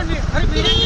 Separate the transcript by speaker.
Speaker 1: అరే మీడియా